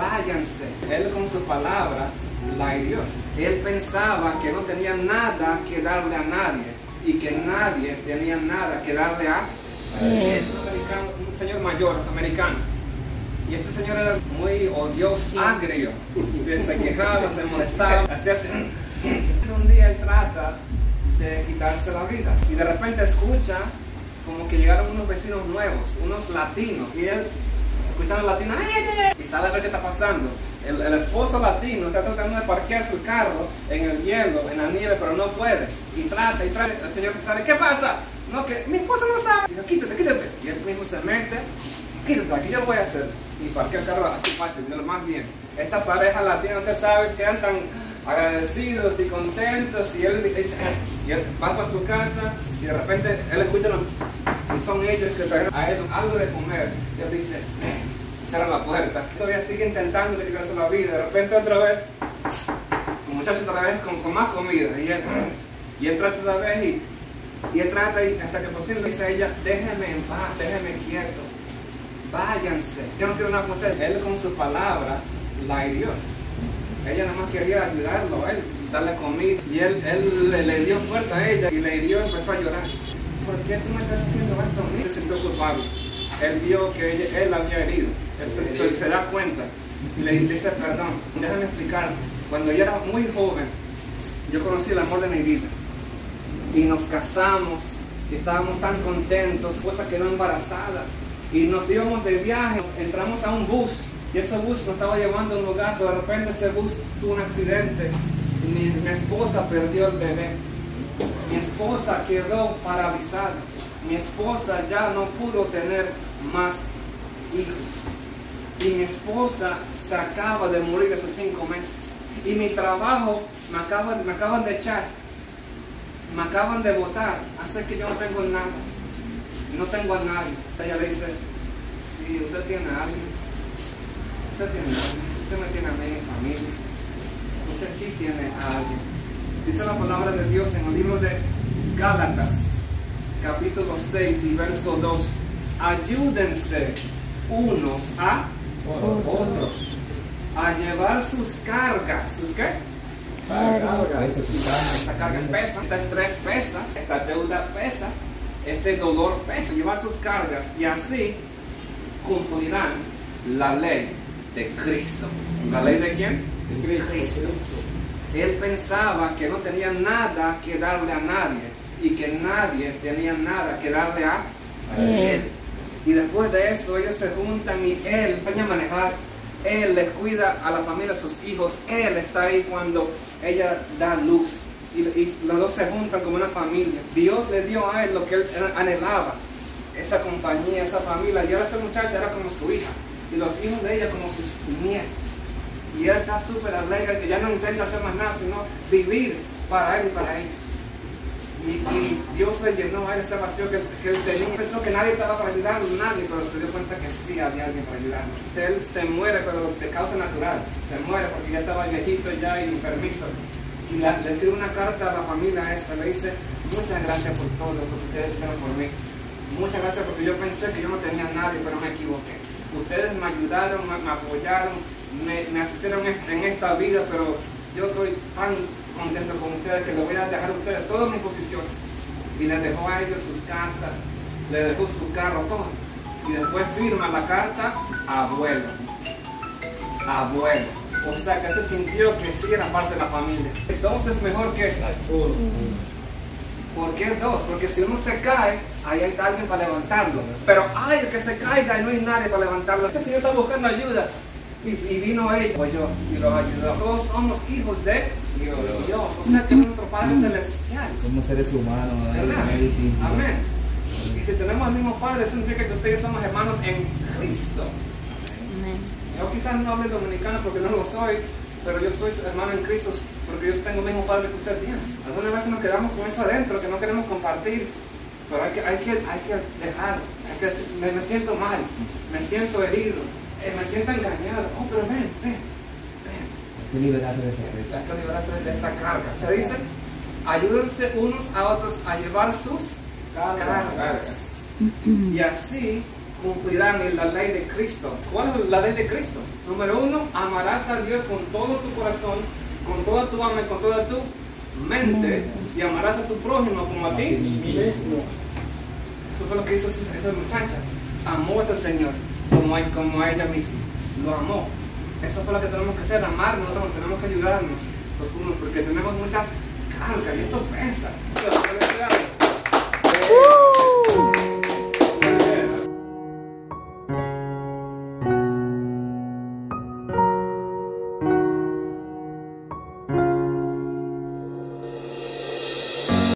váyanse. Él con sus palabras la hirió. Él pensaba que no tenía nada que darle a nadie y que nadie tenía nada que darle a él. Un, americano, un señor mayor americano. Y este señor era muy odioso, agrio. Se, se quejaba, se molestaba, hacía así. Un día él trata de quitarse la vida y de repente escucha como que llegaron unos vecinos nuevos, unos latinos, y él escuchando latinos, ¡ay, ay, ay! y sabe a ver qué está pasando. El, el esposo latino está tratando de parquear su carro en el hielo, en la nieve, pero no puede. Y trata y trata. El señor sabe, ¿qué pasa? No, que mi esposo no sabe. Dice, quítate, quítate. Y él mismo se mete, quítate, aquí yo voy a hacer. Y parquea el carro así fácil, lo más bien. Esta pareja latina, usted sabe, quedan tan agradecidos y contentos y él dice, y él va para su casa y de repente él escucha y son ellos que trajeron a él algo de comer y él dice cierra la puerta todavía sigue intentando de quitarse la vida de repente otra vez el muchacho otra vez con, más comida y él, y él trata otra vez y, y él trata hasta que por fin le dice a ella déjeme en paz, déjeme quieto váyanse yo no quiero nada con usted él con sus palabras la hirió ella nada más quería ayudarlo a él, darle comida. Y él, él le, dio fuerte a ella y le dio y empezó a llorar. ¿Por qué tú me estás haciendo esto a mí? Se sintió culpable. Él vio que ella, él la había herido. Él se, se, se, da cuenta y le dice, perdón, déjame explicarte. Cuando yo era muy joven, yo conocí el amor de mi vida. Y nos casamos y estábamos tan contentos. Esposa quedó embarazada. Y nos íbamos de viaje, entramos a un bus y ese bus nos estaba llevando a un lugar, pero de repente ese bus tuvo un accidente. Y mi, mi, esposa perdió el bebé. Mi esposa quedó paralizada. Mi esposa ya no pudo tener más hijos. Y mi esposa se acaba de morir hace cinco meses. Y mi trabajo me acaban, de echar. Me acaban de votar. Hace que yo no tengo nada. No tengo a nadie. Ella le dice, si usted tiene a alguien, usted tiene a alguien, usted me tiene a mí, mi familia, usted sí tiene a alguien. Dice la palabra de Dios en el libro de Gálatas, capítulo 6 y verso 2. Ayúdense unos a otros a llevar sus cargas. ¿Sus qué? Cargas. Esta carga pesa, esta estrés pesa, esta deuda pesa, este dolor pesa. Llevar sus cargas y así cumplirán la ley de Cristo. ¿La ley de quién? De Cristo. Él pensaba que no tenía nada que darle a nadie y que nadie tenía nada que darle a él. Y después de eso ellos se juntan y él enseña a manejar. Él les cuida a la familia, a sus hijos. Él está ahí cuando ella da luz. Y, y los dos se juntan como una familia. Dios le dio a él lo que él anhelaba. Esa compañía, esa familia. Y ahora esta muchacha era como su hija y los hijos de ella como sus nietos. Y él está súper alegre que ya no intenta hacer más nada, sino vivir para él y para ellos. Y, y Dios le llenó a ese vacío que, que, él tenía. Pensó que nadie estaba para ayudarlo, nadie, pero se dio cuenta que sí había alguien para ayudarlo. Él se muere, pero de causa natural. Se muere porque ya estaba viejito ya y enfermito. Y le escribe una carta a la familia esa, le dice, muchas gracias por todo lo que ustedes hicieron por mí. Muchas gracias porque yo pensé que yo no tenía nadie, pero me equivoqué ustedes me ayudaron, me, me apoyaron, me, me, asistieron en esta vida, pero yo estoy tan contento con ustedes que les voy a dejar a ustedes todas mis posiciones. Y les dejó a ellos sus casas, les dejó su carro, todo. Y después firma la carta, abuelo. Abuelo. O sea que se sintió que sí era parte de la familia. Entonces mejor que uno. ¿Por qué dos? Porque si uno se cae, ahí hay alguien para levantarlo. Pero ay, el que se caiga y no hay nadie para levantarlo. Este señor está buscando ayuda. Y, y vino él, pues yo, y los ayudó. Todos somos hijos de Dios. Dios. O sea que nuestro Padre Celestial. Somos seres humanos. ¿verdad? Amén. Y si tenemos al mismo Padre, eso significa que ustedes somos hermanos en Cristo. Amén. Yo quizás no hable dominicano porque no lo soy, pero yo soy hermano en Cristo porque yo tengo el mismo Padre que usted tiene. Algunas veces nos quedamos con eso adentro, que no queremos compartir, pero hay que, hay que, hay que dejar, hay que, me, me siento mal, me siento herido, eh, me siento engañado. Oh, pero ven, ven, ven. Hay que liberarse de esa presa. Hay que liberarse de esa carga. Se dice, ayúdense unos a otros a llevar sus cargas. Y así cumplirán en la ley de Cristo. ¿Cuál es la ley de Cristo? Número uno, amarás a Dios con todo tu corazón, con toda tu alma y con toda tu mente, y amarás a tu prójimo como a ti mismo. Eso fue lo que hizo esa, esa muchacha. Amó a ese Señor como como a ella misma. Lo amó. Eso fue lo que tenemos que hacer, amarnos, tenemos que ayudarnos porque tenemos muchas cargas y esto pesa.